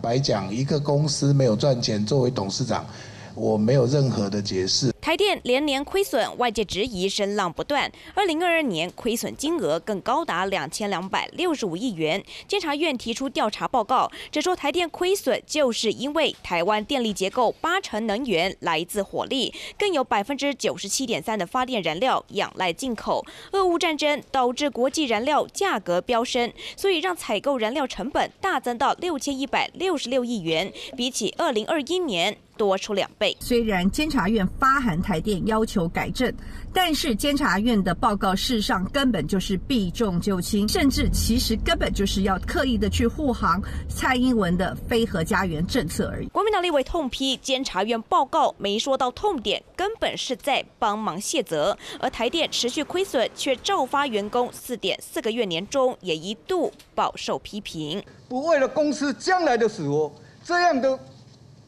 白讲，一个公司没有赚钱，作为董事长。我没有任何的解释。台电连年亏损，外界质疑声浪不断。二零二二年亏损金额更高达两千两百六十五亿元。监察院提出调查报告，指出台电亏损就是因为台湾电力结构八成能源来自火力，更有百分之九十七点三的发电燃料仰赖进口。俄乌战争导致国际燃料价格飙升，所以让采购燃料成本大增到六千一百六十六亿元，比起二零二一年。多出两倍。虽然监察院发函台电要求改正，但是监察院的报告事实上根本就是避重就轻，甚至其实根本就是要刻意的去护航蔡英文的非核家园政策而已。国民党立委痛批监察院报告没说到痛点，根本是在帮忙卸责。而台电持续亏损，却照发员工四点四个月年终，也一度饱受批评。不为了公司将来的死活，这样的。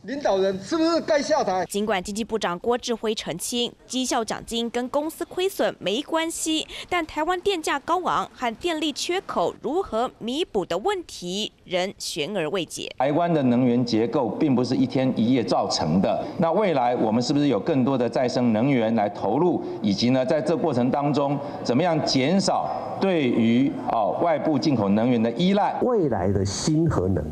领导人是不是该下台？尽管经济部长郭志辉澄清，绩效奖金跟公司亏损没关系，但台湾电价高昂和电力缺口如何弥补的问题仍悬而未解。台湾的能源结构并不是一天一夜造成的，那未来我们是不是有更多的再生能源来投入，以及呢，在这过程当中，怎么样减少对于哦外部进口能源的依赖？未来的新核能。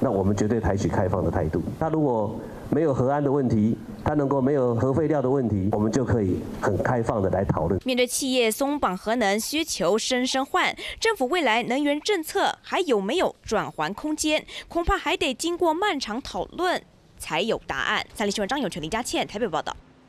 那我们绝对采取开放的态度。他如果没有核安的问题，它能够没有核废料的问题，我们就可以很开放的来讨论。面对企业松绑核能需求声声唤，政府未来能源政策还有没有转换空间？恐怕还得经过漫长讨论才有答案。三立新闻张永全、林佳倩台北报道。